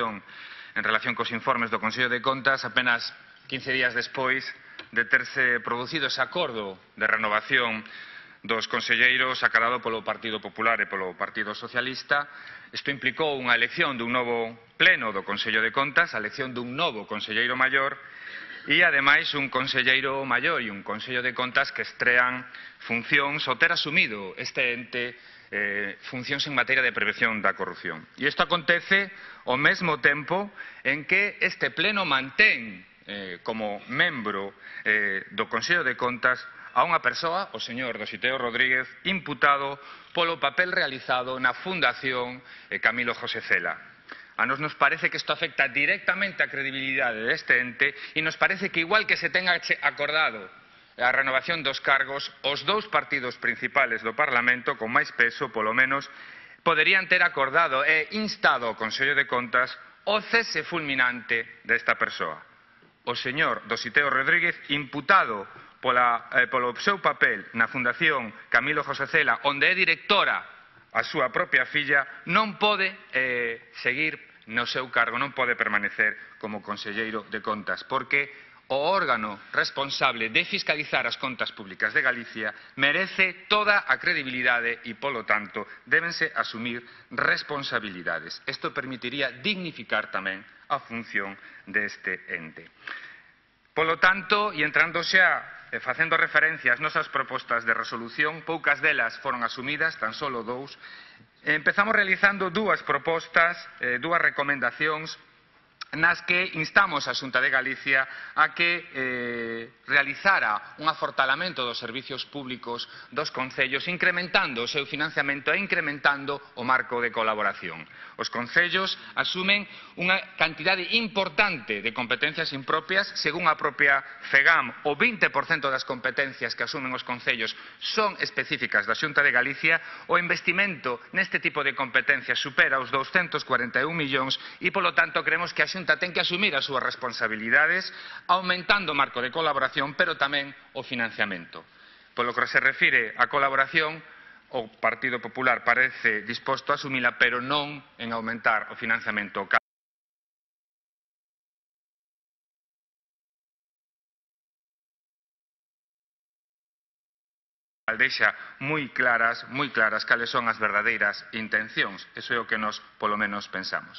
en relación cos informes do Consello de Contas apenas 15 días despois de terse producido ese acordo de renovación dos conselleiros acadado polo Partido Popular e polo Partido Socialista. Isto implicou unha elección dun novo pleno do Consello de Contas, a elección dun novo conselleiro maior e, ademais, un conselleiro maior e un Consello de Contas que estrean funcións ou ter asumido este ente eh, funcións en materia de prevención da corrupción. E isto acontece ao mesmo tempo en que este pleno mantén eh, como membro eh, do Consello de Contas a unha persoa, o señor Dositeo Rodríguez, imputado polo papel realizado na Fundación eh, Camilo José Cela. A nos nos parece que isto afecta directamente á credibilidade deste ente e nos parece que igual que se tenga acordado a renovación dos cargos, os dous partidos principales do Parlamento, con máis peso, polo menos, poderían ter acordado e instado ao Consello de Contas o cese fulminante desta persoa. O señor Dositeo Rodríguez, imputado pola, eh, polo seu papel na Fundación Camilo José Cela, onde é directora a súa propia filla, non pode eh, seguir no seu cargo, non pode permanecer como Conselleiro de Contas, porque o órgano responsable de fiscalizar as contas públicas de Galicia merece toda a credibilidade e, polo tanto, débense asumir responsabilidades. Isto permitiría dignificar tamén a función deste ente. Polo tanto, e entrando xa e eh, facendo referencia ás nosas propostas de resolución, poucas delas foron asumidas, tan solo dous, empezamos realizando dúas propostas, eh, dúas recomendacións nas que instamos a Xunta de Galicia a que eh, realizara un afortalamento dos servicios públicos dos concellos incrementando o seu financiamento e incrementando o marco de colaboración. Os concellos asumen unha cantidade importante de competencias impropias según a propia FEGAM. O 20% das competencias que asumen os concellos son específicas da Xunta de Galicia. O investimento neste tipo de competencias supera os 241 millóns e, polo tanto, creemos que a Xunta Xunta ten que asumir as súas responsabilidades aumentando o marco de colaboración, pero tamén o financiamento. Polo que se refire á colaboración, o Partido Popular parece disposto a asumila, pero non en aumentar o financiamento. deixa moi claras, moi claras cales son as verdadeiras intencións. Eso é o que nos, polo menos, pensamos.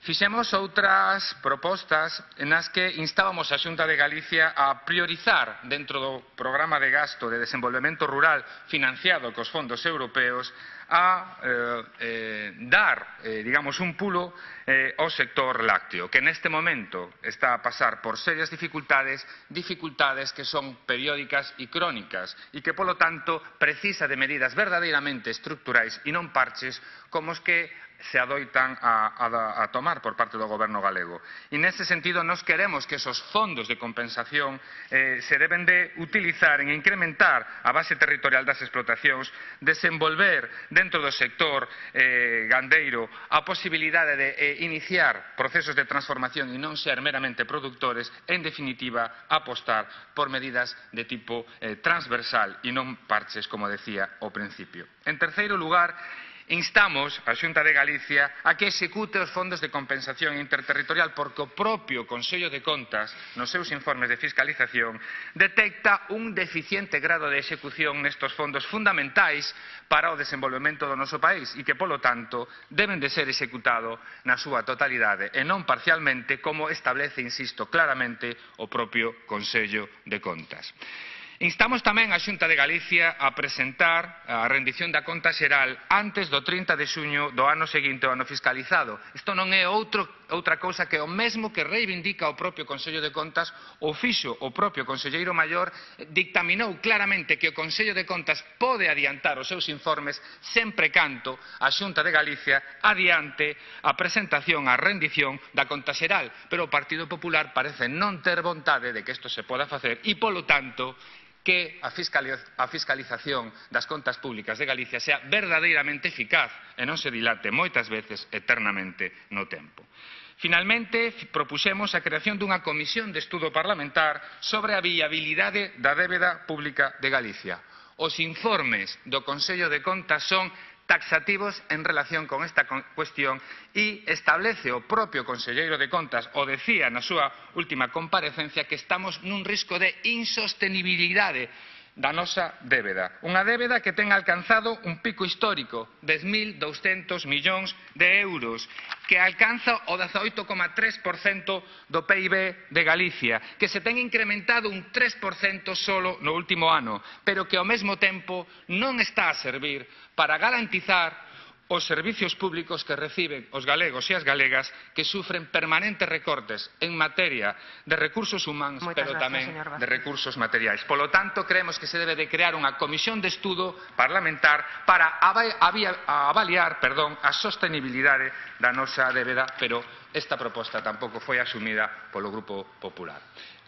Fixemos outras propostas nas que instábamos a Xunta de Galicia a priorizar dentro do programa de gasto de desenvolvemento rural financiado cos fondos europeos a eh, eh, dar, eh, digamos, un pulo eh, ao sector lácteo, que neste momento está a pasar por serias dificultades, dificultades que son periódicas e crónicas e que, polo tanto, precisa de medidas verdadeiramente estructurais e non parches como os que se adoitan a, a, a tomar por parte do goberno galego. E neste sentido, nos queremos que esos fondos de compensación eh, se deben de utilizar en incrementar a base territorial das explotacións, desenvolver dentro do sector eh, gandeiro a posibilidade de eh, iniciar procesos de transformación e non ser meramente productores, en definitiva, apostar por medidas de tipo eh, transversal e non parches, como decía ao principio. En terceiro lugar, Instamos a Xunta de Galicia a que execute os fondos de compensación interterritorial porque o propio Consello de Contas, nos seus informes de fiscalización, detecta un deficiente grado de execución nestos fondos fundamentais para o desenvolvemento do noso país e que, polo tanto, deben de ser executado na súa totalidade e non parcialmente como establece, insisto, claramente o propio Consello de Contas. Instamos tamén a Xunta de Galicia a presentar a rendición da conta xeral antes do 30 de xuño do ano seguinte ao ano fiscalizado. Isto non é outro, outra cousa que o mesmo que reivindica o propio Consello de Contas o fixo o propio Conselleiro Maior dictaminou claramente que o Consello de Contas pode adiantar os seus informes sempre canto a Xunta de Galicia adiante a presentación, a rendición da conta xeral. Pero o Partido Popular parece non ter vontade de que isto se poda facer e, polo tanto, que a, fiscalización das contas públicas de Galicia sea verdadeiramente eficaz e non se dilate moitas veces eternamente no tempo. Finalmente, propuxemos a creación dunha comisión de estudo parlamentar sobre a viabilidade da débeda pública de Galicia. Os informes do Consello de Contas son taxativos en relación con esta cuestión e establece o propio Conselleiro de Contas o decía na súa última comparecencia que estamos nun risco de insostenibilidade da nosa débeda. Unha débeda que ten alcanzado un pico histórico, 10.200 millóns de euros, que alcanza o 18,3% do PIB de Galicia, que se ten incrementado un 3% solo no último ano, pero que ao mesmo tempo non está a servir para garantizar os servizos públicos que reciben os galegos e as galegas que sufren permanentes recortes en materia de recursos humanos, Moitas pero gracias, tamén de recursos materiais. Polo tanto, creemos que se debe de crear unha comisión de estudo parlamentar para avaliar perdón, a sostenibilidade da nosa débeda, pero esta proposta tampouco foi asumida polo Grupo Popular.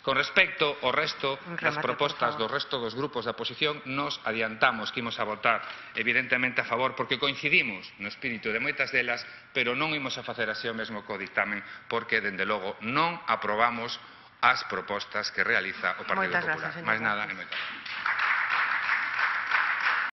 Con respecto ao resto das propostas do resto dos grupos da oposición, nos adiantamos que imos a votar evidentemente a favor porque coincidimos no espírito de moitas delas, pero non imos a facer así o mesmo co dictamen porque, dende logo, non aprobamos as propostas que realiza o Partido moitas Popular. Máis nada e moitas gracias.